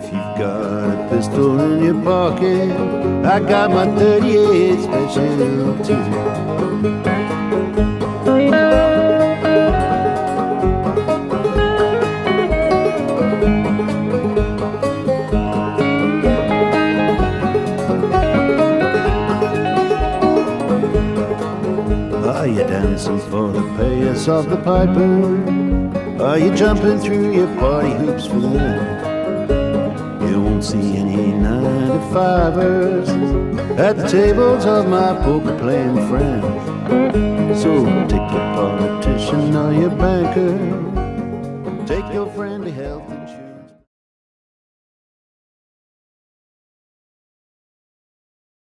If you've got a pistol in your pocket, I got my 38 special too. Are you dancing for the pace of the piper? Are you jumping through your party hoops for the don't see any nine-fivers at the tables of my poker playing friends. So take your politician or your banker, take your friend to health insurance.